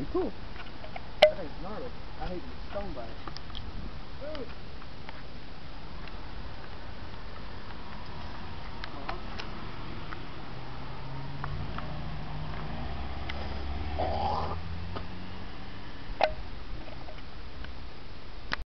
Pretty cool. That is gnarly. I hate to stung by it.